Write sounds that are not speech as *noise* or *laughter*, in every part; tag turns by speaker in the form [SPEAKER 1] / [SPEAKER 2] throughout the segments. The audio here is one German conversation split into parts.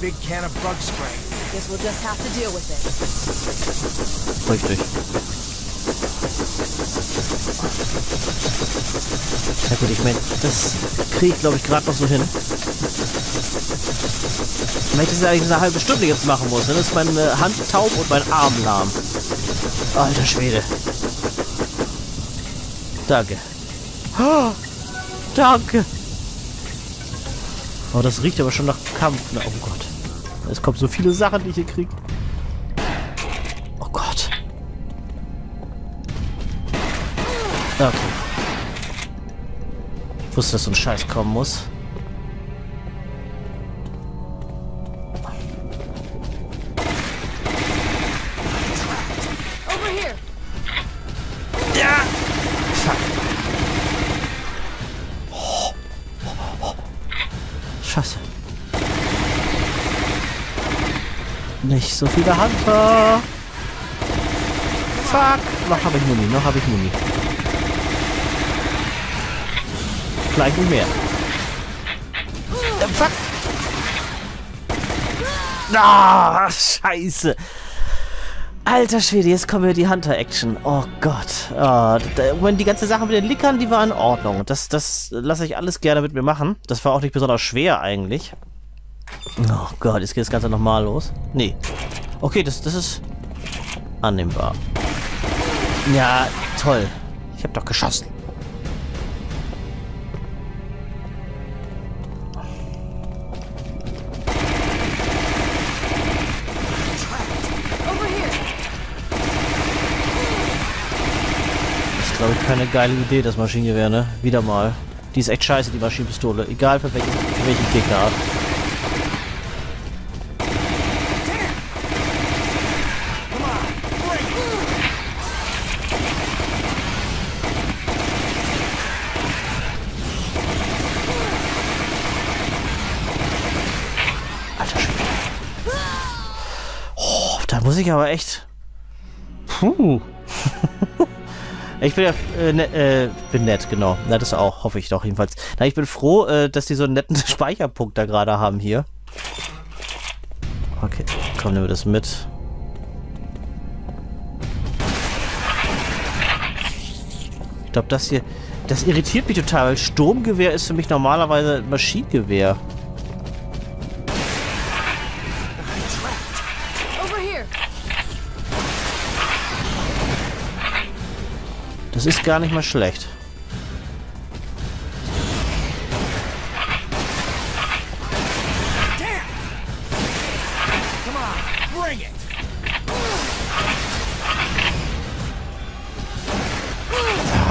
[SPEAKER 1] big can of bug spray.
[SPEAKER 2] Guess we'll just have to deal with it.
[SPEAKER 3] Richtig. Ja gut, ich meine, das kriege ich glaube ich gerade noch so hin. Wenn ich das ja eigentlich eine halbe Stunde jetzt machen muss, dann ist meine Hand taub und mein Arm lahm. Alter Schwede. Danke. Oh, danke. Oh, das riecht aber schon nach Kampf. Na, oh Gott. Es kommen so viele Sachen, die ich hier kriege. Oh Gott. Okay. Ich wusste, dass so ein Scheiß kommen muss. Viele Hunter. Fuck. Noch habe ich Muni, noch habe ich Muni. Gleich nicht mehr. Fuck. Ah, scheiße. Alter Schwede, jetzt kommen wir die Hunter-Action. Oh Gott. Ah, die ganze Sache mit den Lickern, die war in Ordnung. Das, das lasse ich alles gerne mit mir machen. Das war auch nicht besonders schwer eigentlich. Oh Gott, jetzt geht das Ganze nochmal los. Nee. Okay, das, das ist annehmbar. Ja, toll. Ich habe doch geschossen. Das ist, glaube ich, keine geile Idee, das Maschinengewehr, ne? Wieder mal. Die ist echt scheiße, die Maschinenpistole. Egal für welchen, für welchen Gegnerart.
[SPEAKER 1] Come on, break it.
[SPEAKER 3] Alter Schwede. Oh, da muss ich aber echt... Puh. *laughs* ich bin ja äh, ne, äh, bin nett, genau. Na, das auch, hoffe ich doch jedenfalls. Na, ich bin froh, äh, dass die so einen netten *laughs* Speicherpunkt da gerade haben hier. Okay, komm, nehmen wir das mit. Ich glaube, das hier... Das irritiert mich total, weil Sturmgewehr ist für mich normalerweise Maschinengewehr. Das ist gar nicht mal schlecht.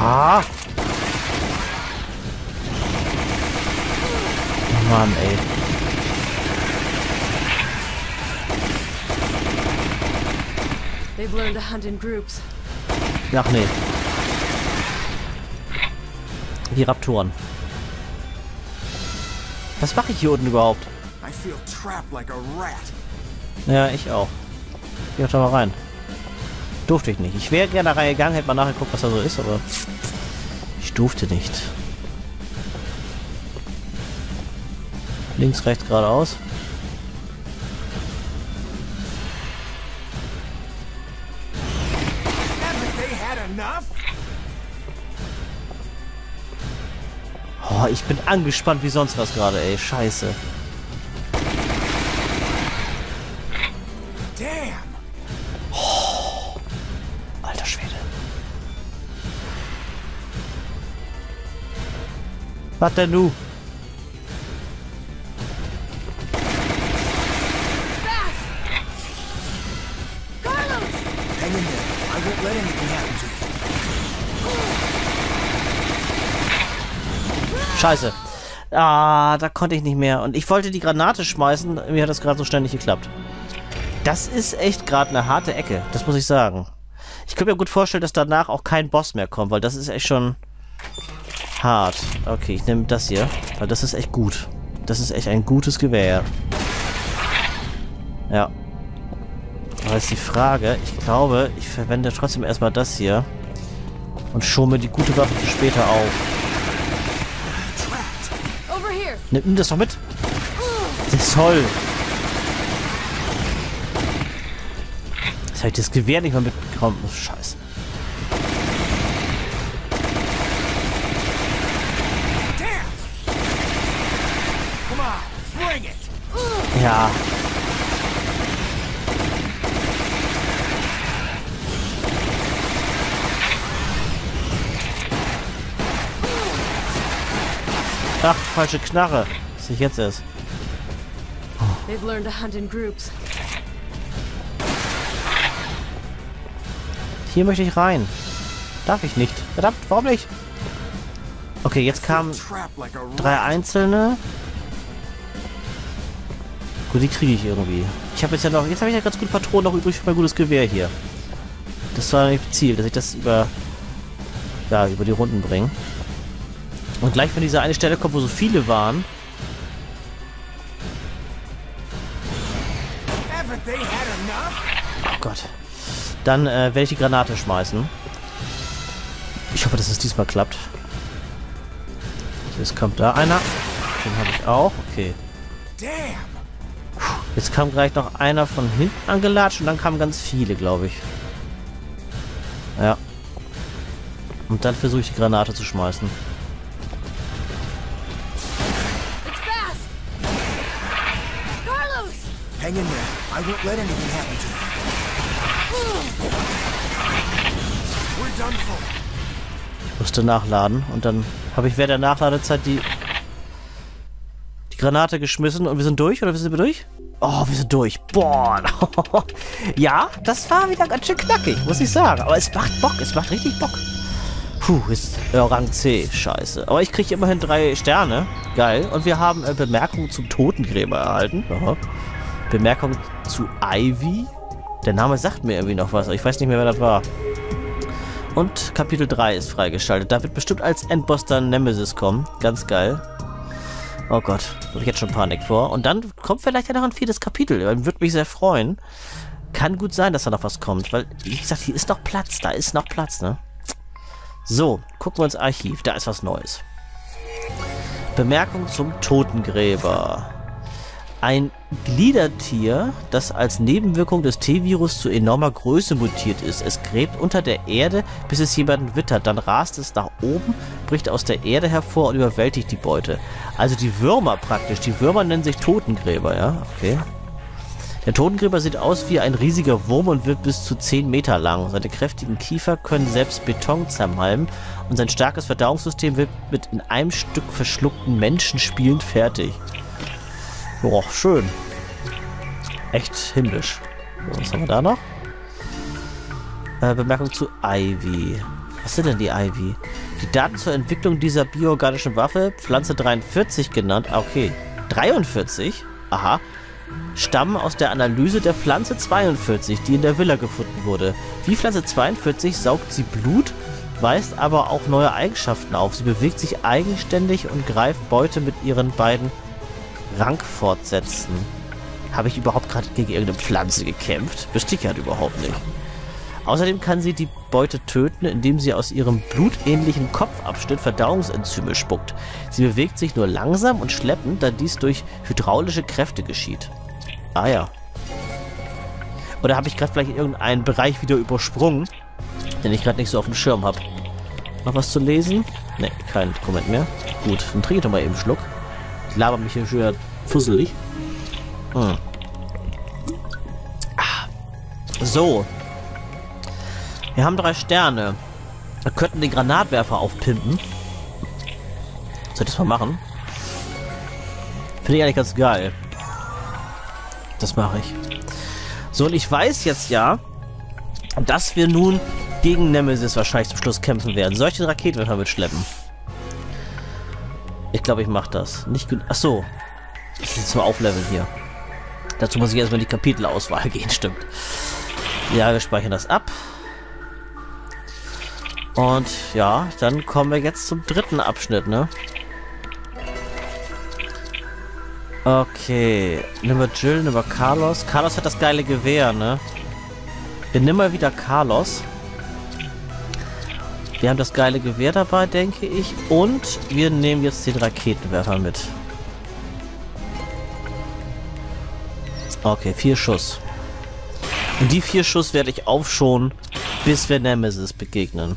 [SPEAKER 3] Ah! Mann, ey.
[SPEAKER 2] They've learned to hunt in groups.
[SPEAKER 3] Ach nee. Die Raptoren. Was mache ich hier unten überhaupt? Ja, ich auch. Geh doch da mal rein. Durfte ich nicht. Ich wäre gerne da reingegangen, hätte mal nachgeguckt, was da so ist, aber ich durfte nicht. Links, rechts, geradeaus. Oh, ich bin angespannt wie sonst was gerade, ey. Scheiße.
[SPEAKER 1] Damn!
[SPEAKER 3] Alter Schwede. Was denn du? Scheiße. Ah, da konnte ich nicht mehr. Und ich wollte die Granate schmeißen. Mir hat das gerade so ständig geklappt. Das ist echt gerade eine harte Ecke. Das muss ich sagen. Ich könnte mir gut vorstellen, dass danach auch kein Boss mehr kommt, weil das ist echt schon hart. Okay, ich nehme das hier, weil das ist echt gut. Das ist echt ein gutes Gewehr. Ja. Aber ist die Frage, ich glaube, ich verwende trotzdem erstmal das hier und schone die gute Waffe für später auf. Nimm, das doch mit. Das soll. Jetzt habe ich das Gewehr nicht mal mitbekommen. Oh, Scheiße. Ja. Ach, falsche Knarre. Was ich jetzt ist.
[SPEAKER 2] They've learned to hunt in groups.
[SPEAKER 3] Hier möchte ich rein. Darf ich nicht. Verdammt, warum nicht? Okay, jetzt kamen drei einzelne. Gut, die kriege ich irgendwie. Ich habe jetzt ja noch, jetzt habe ich ja ganz gut Patronen noch übrig für mein gutes Gewehr hier. Das war mein Ziel, dass ich das über, ja, über die Runden bringe. Und gleich, wenn diese eine Stelle kommt, wo so viele waren, oh Gott, dann äh, werde ich die Granate schmeißen. Ich hoffe, dass es diesmal klappt. Jetzt kommt da einer. Den habe ich auch. Okay. Jetzt kam gleich noch einer von hinten angelatscht und dann kamen ganz viele, glaube ich. Ja. Und dann versuche ich die Granate zu schmeißen.
[SPEAKER 1] Hang in there. I won't let anything happen to you. We're done for.
[SPEAKER 3] Musste nachladen und dann habe ich während der Nachladezeit die die Granate geschmissen und wir sind durch oder sind wir durch? Oh, wir sind durch. Boah. *laughs* ja, das war wieder ganz schön knackig, muss ich sagen. Aber es macht Bock, es macht richtig Bock. Puh, ist ja, Rang C. Scheiße. Aber ich kriege immerhin drei Sterne. Geil. Und wir haben äh, Bemerkungen zum Totengräber erhalten. Aha. Bemerkung zu Ivy. Der Name sagt mir irgendwie noch was, ich weiß nicht mehr, wer das war. Und Kapitel 3 ist freigeschaltet. Da wird bestimmt als Endboss dann Nemesis kommen. Ganz geil. Oh Gott, habe ich jetzt schon Panik vor. Und dann kommt vielleicht ja noch ein viertes Kapitel. Würde mich sehr freuen. Kann gut sein, dass da noch was kommt, weil, wie gesagt, hier ist noch Platz. Da ist noch Platz, ne? So, gucken wir ins Archiv. Da ist was Neues. Bemerkung zum Totengräber. Ein Gliedertier, das als Nebenwirkung des T-Virus zu enormer Größe mutiert ist. Es gräbt unter der Erde, bis es jemanden wittert. Dann rast es nach oben, bricht aus der Erde hervor und überwältigt die Beute. Also die Würmer praktisch. Die Würmer nennen sich Totengräber, ja? Okay. Der Totengräber sieht aus wie ein riesiger Wurm und wird bis zu 10 Meter lang. Seine kräftigen Kiefer können selbst Beton zermalmen und sein starkes Verdauungssystem wird mit in einem Stück verschluckten Menschen spielend fertig. Boah, schön. Echt himmlisch. So, was haben wir da noch? Äh, Bemerkung zu Ivy. Was sind denn die Ivy? Die Daten zur Entwicklung dieser bioorganischen Waffe, Pflanze 43 genannt, okay, 43, aha, stammen aus der Analyse der Pflanze 42, die in der Villa gefunden wurde. Wie Pflanze 42 saugt sie Blut, weist aber auch neue Eigenschaften auf. Sie bewegt sich eigenständig und greift Beute mit ihren beiden Rankfortsätzen. Habe ich überhaupt gerade gegen irgendeine Pflanze gekämpft? Ja überhaupt nicht. Außerdem kann sie die Beute töten, indem sie aus ihrem blutähnlichen Kopfabschnitt Verdauungsenzyme spuckt. Sie bewegt sich nur langsam und schleppend, da dies durch hydraulische Kräfte geschieht. Ah ja. Oder habe ich gerade vielleicht irgendeinen Bereich wieder übersprungen, den ich gerade nicht so auf dem Schirm habe? Noch was zu lesen? Ne, kein Dokument mehr. Gut, dann trinke ich doch mal eben einen Schluck. Ich laber mich hier schön fusselig. Hm. So. Wir haben drei Sterne. Wir könnten den Granatwerfer aufpimpen. Soll ich das mal machen? Finde ich eigentlich ganz geil. Das mache ich. So, und ich weiß jetzt ja, dass wir nun gegen Nemesis wahrscheinlich zum Schluss kämpfen werden. Soll ich den Raketenwerfer mitschleppen? Glaube, ich mache das. Nicht gut. Ach so. Zum Aufleveln hier. Dazu muss ich erstmal die Kapitelauswahl *laughs* gehen, stimmt. Ja, wir speichern das ab. Und ja, dann kommen wir jetzt zum dritten Abschnitt, ne? Okay. Nehmen wir Jill, nehmen wir Carlos. Carlos hat das geile Gewehr, ne? Wir nehmen mal wieder Carlos. Wir haben das geile Gewehr dabei, denke ich. Und wir nehmen jetzt den Raketenwerfer mit. Okay, vier Schuss. Und die vier Schuss werde ich aufschonen, bis wir Nemesis begegnen.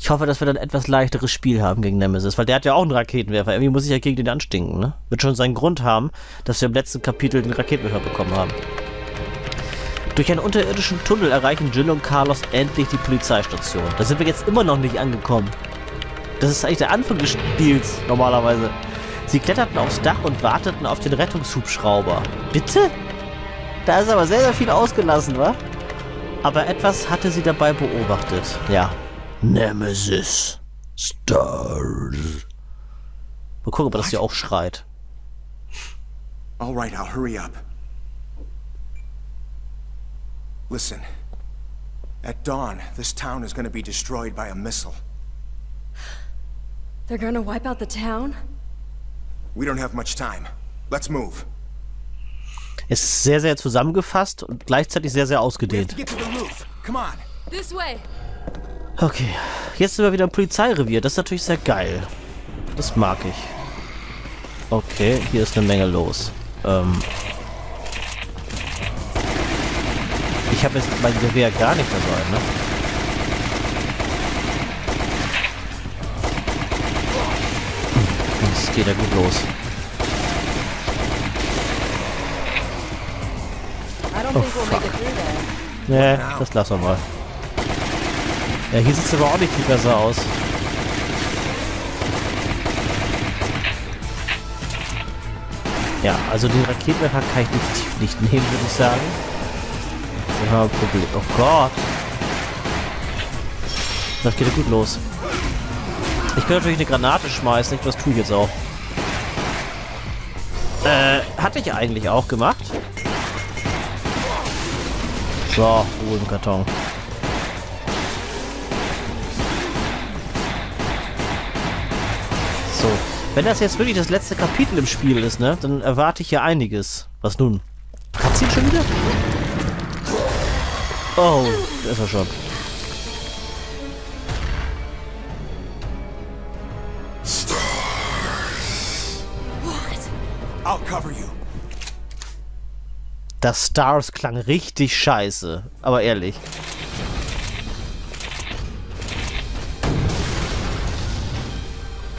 [SPEAKER 3] Ich hoffe, dass wir dann etwas leichteres Spiel haben gegen Nemesis, weil der hat ja auch einen Raketenwerfer. Irgendwie muss ich ja gegen den anstinken, ne? Wird schon seinen Grund haben, dass wir im letzten Kapitel den Raketenwerfer bekommen haben. Durch einen unterirdischen Tunnel erreichen Jill und Carlos endlich die Polizeistation. Da sind wir jetzt immer noch nicht angekommen. Das ist eigentlich der Anfang des Spiels, normalerweise. Sie kletterten aufs Dach und warteten auf den Rettungshubschrauber. Bitte? Da ist aber sehr, sehr viel ausgelassen, wa? Aber etwas hatte sie dabei beobachtet. Ja. Nemesis. Stars. Mal gucken, ob das hier auch schreit.
[SPEAKER 1] All right, I'll hurry up. Listen. At dawn, this town is gonna be destroyed by a missile.
[SPEAKER 2] They're gonna wipe out the town?
[SPEAKER 1] We don't have much time. Let's move.
[SPEAKER 3] Es ist sehr, sehr zusammengefasst und gleichzeitig sehr, sehr ausgedehnt. Okay, jetzt sind wir wieder im Polizeirevier. Das ist natürlich sehr geil. Das mag ich. Okay, hier ist eine Menge los. Ähm ich habe jetzt mein Gewehr gar nicht dabei, ne? Das geht ja gut los.
[SPEAKER 2] Through there.
[SPEAKER 3] Nee, das lassen wir mal. Ja, hier sieht es aber auch nicht viel besser aus. Ja, also den Raketenwerfer kann ich definitiv nicht nehmen, würde ich sagen. Haben ein Problem. Oh Gott. Das geht ja gut los. Ich könnte natürlich eine Granate schmeißen, nicht? Das tue ich jetzt auch. Äh, hatte ich eigentlich auch gemacht. So, Ruhe im Karton. So, wenn das jetzt wirklich das letzte Kapitel im Spiel ist, ne, dann erwarte ich ja einiges. Was nun? Cutscene schon wieder? Oh, da ist er schon.
[SPEAKER 2] What?
[SPEAKER 1] I'll cover you.
[SPEAKER 3] Das Stars klang richtig scheiße. Aber ehrlich.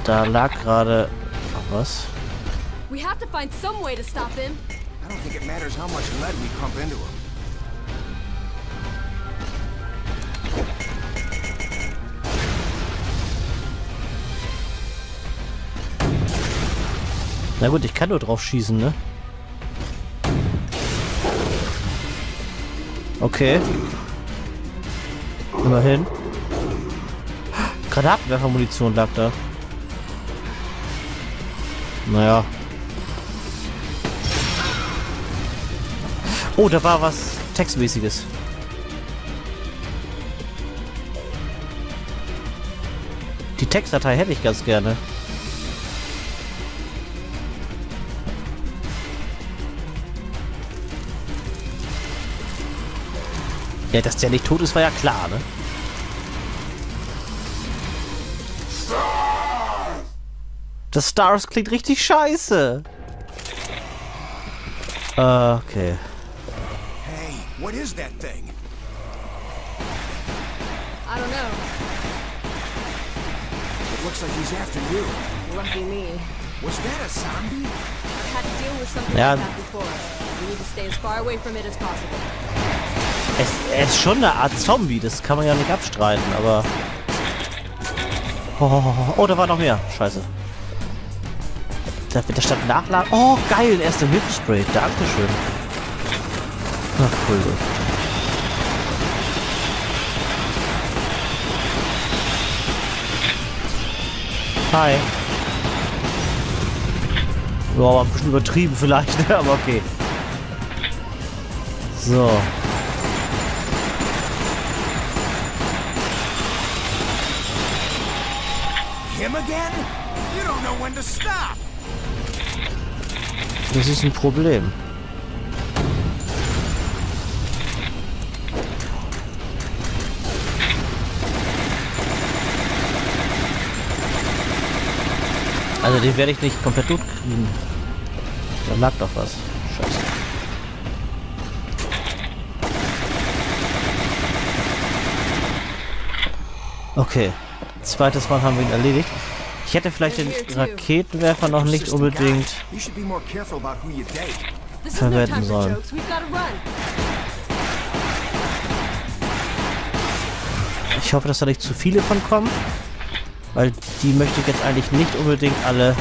[SPEAKER 3] Da lag gerade... Was?
[SPEAKER 2] We have to find some way to stop him.
[SPEAKER 1] I don't think it matters how much lead we pump into him.
[SPEAKER 3] Na gut, ich kann nur drauf schießen, ne? Okay. Immerhin. Granatenwerfermunition lag da. Naja. Oh, da war was Textmäßiges. Die Textdatei hätte ich ganz gerne. Ja, dass der nicht tot ist, war ja klar, ne? Das Stars klingt richtig scheiße. Äh, Okay.
[SPEAKER 1] Hey, what is that thing?
[SPEAKER 2] I don't know.
[SPEAKER 1] It looks like he's after you.
[SPEAKER 2] Lucky me.
[SPEAKER 1] Was that a zombie?
[SPEAKER 2] I've had to deal with something
[SPEAKER 3] Ja.
[SPEAKER 2] like that before. We need to stay as far away from it as possible.
[SPEAKER 3] Es, er ist schon eine Art Zombie, das kann man ja nicht abstreiten, aber... Oh, oh, oh, oh, da war noch mehr. Scheiße. Da wird der Stadt nachladen. Oh, geil, erste Hilfespray. Dankeschön. Ach, cool. Hi. Aber ein bisschen übertrieben vielleicht, *laughs* aber okay. So.
[SPEAKER 1] him again? You don't know when to stop.
[SPEAKER 3] Das ist ein Problem. Also den werde ich nicht komplett tot kriegen. Da lag doch was. Scheiße. Okay. Zweites Mal haben wir ihn erledigt. Ich hätte vielleicht den Raketenwerfer noch nicht unbedingt... Verwenden sollen. Ich hoffe, dass da nicht zu viele von kommen. Weil die möchte ich jetzt eigentlich nicht unbedingt alle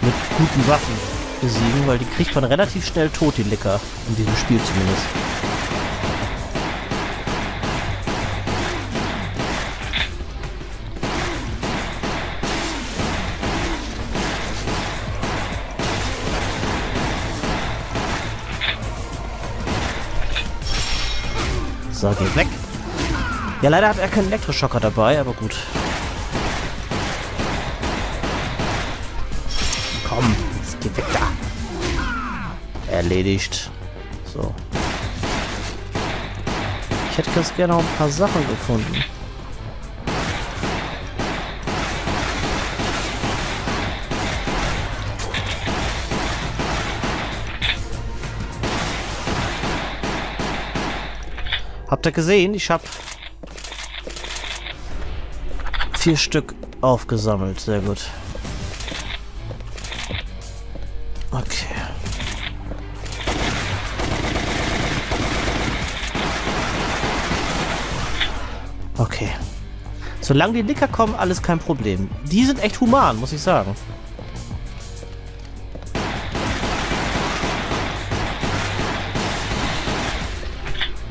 [SPEAKER 3] mit guten Waffen besiegen, weil die kriegt man relativ schnell tot, die Licker. In diesem Spiel zumindest. So, geh weg. Ja, leider hat er keinen Elektroschocker dabei, aber gut. Komm, jetzt geh weg da. Erledigt. So. Ich hätte ganz gerne noch ein paar Sachen gefunden. Habt ihr gesehen? Ich habe vier Stück aufgesammelt. Sehr gut. Okay. Okay. Solange die Licker kommen, alles kein Problem. Die sind echt human, muss ich sagen.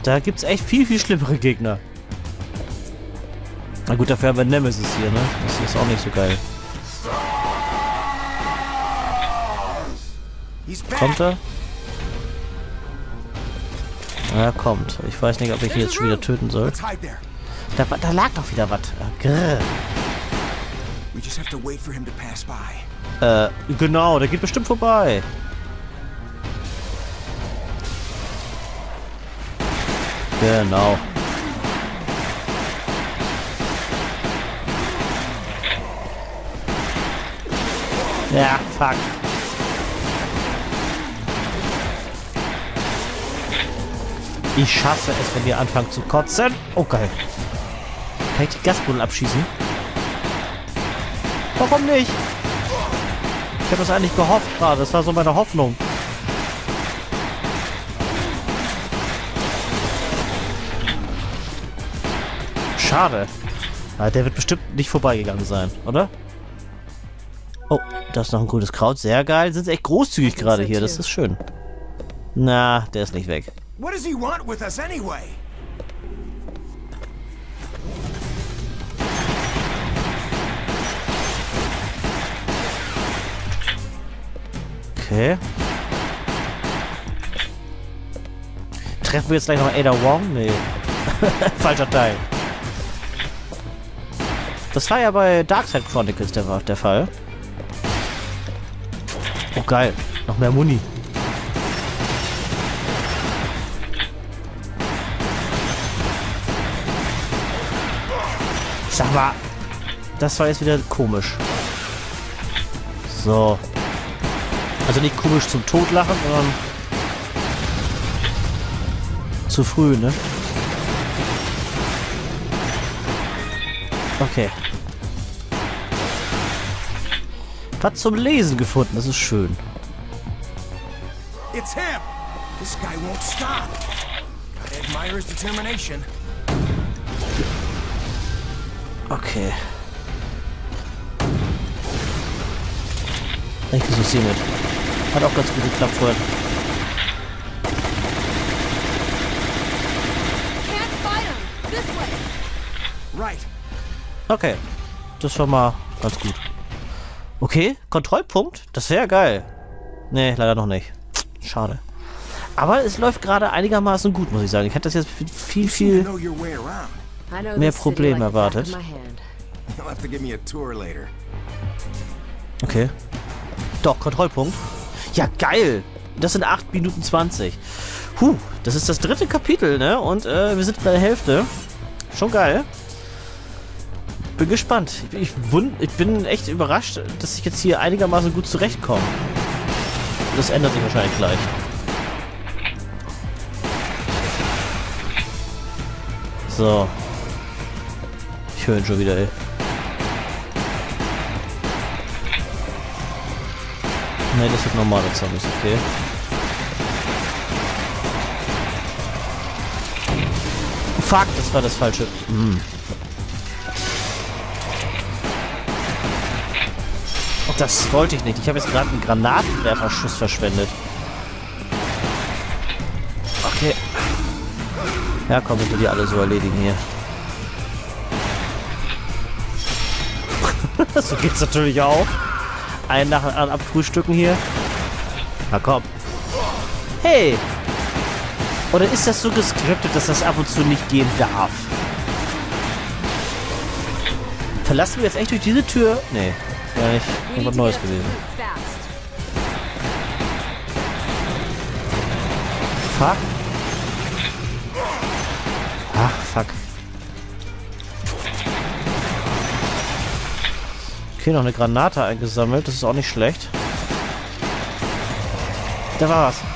[SPEAKER 3] Da gibt's echt viel, viel schlimmere Gegner. Na gut, dafür haben wir Nemesis hier, ne? Das ist auch nicht so geil. Kommt er? Ja, er kommt. Ich weiß nicht, ob ich ihn jetzt schon wieder töten soll. Da, da lag doch wieder was. Ah. Äh, genau, der geht bestimmt vorbei. Genau. Ja, fuck. Ich hasse es, wenn die anfangen zu kotzen. Oh, geil. Kann ich die Gasbullen abschießen? Warum nicht? Ich habe das eigentlich gehofft gerade. Das war so meine Hoffnung. Schade. Ah, der wird bestimmt nicht vorbeigegangen sein, oder? Oh, da ist noch ein grünes Kraut. Sehr geil. Sind sie echt großzügig gerade hier. Das ist schön. Na, der ist nicht weg.
[SPEAKER 1] What does he want with us anyway?
[SPEAKER 3] Okay. Treffen wir jetzt gleich noch Ada Wong? Nee. *laughs* Falscher Teil. Das war ja bei Darkside Chronicles der, der Fall. Oh geil. Noch mehr Muni. Sag mal. Das war jetzt wieder komisch. So. Also nicht komisch zum Totlachen, sondern zu früh, ne? Okay. Was zum Lesen gefunden, das ist schön.
[SPEAKER 1] It's him! This guy won't stop. Gotta admire his determination.
[SPEAKER 3] Okay. Ich versuche sie mit. Hat auch ganz gut geklappt vorhin.
[SPEAKER 2] Can't fight him. This way.
[SPEAKER 1] Right.
[SPEAKER 3] Okay. Das war mal ganz gut. Okay, Kontrollpunkt. Das wäre geil. Nee, leider noch nicht. Schade. Aber es läuft gerade einigermaßen gut, muss ich sagen. Ich hätte das jetzt viel, viel... Mehr Probleme erwartet. Okay. Doch, Kontrollpunkt. Ja, geil. Das sind 8 Minuten 20. Puh, das ist das dritte Kapitel, ne? Und äh, wir sind bei der Hälfte. Schon geil. Bin gespannt. Ich, ich, bin echt überrascht, dass ich jetzt hier einigermaßen gut zurechtkomme. Das ändert sich wahrscheinlich gleich. So. Ich höre ihn schon wieder, ey. Ne, das sind normale Zombies, okay. Fuck, das war das falsche. Hm. Das wollte ich nicht. Ich habe jetzt gerade einen Granatenwerferschuss verschwendet. Okay. Ja, komm, will die alle so erledigen hier. *laughs* so geht's natürlich auch. Einen nach anderen abfrühstücken hier. Na komm. Hey! Oder ist das so gescriptet, dass das ab und zu nicht gehen darf? Verlassen wir jetzt echt durch diese Tür? Nee, wäre nicht irgendwas Neues gewesen. Fuck. Ach, fuck. Okay, noch eine Granate eingesammelt. Das ist auch nicht schlecht. Da war was.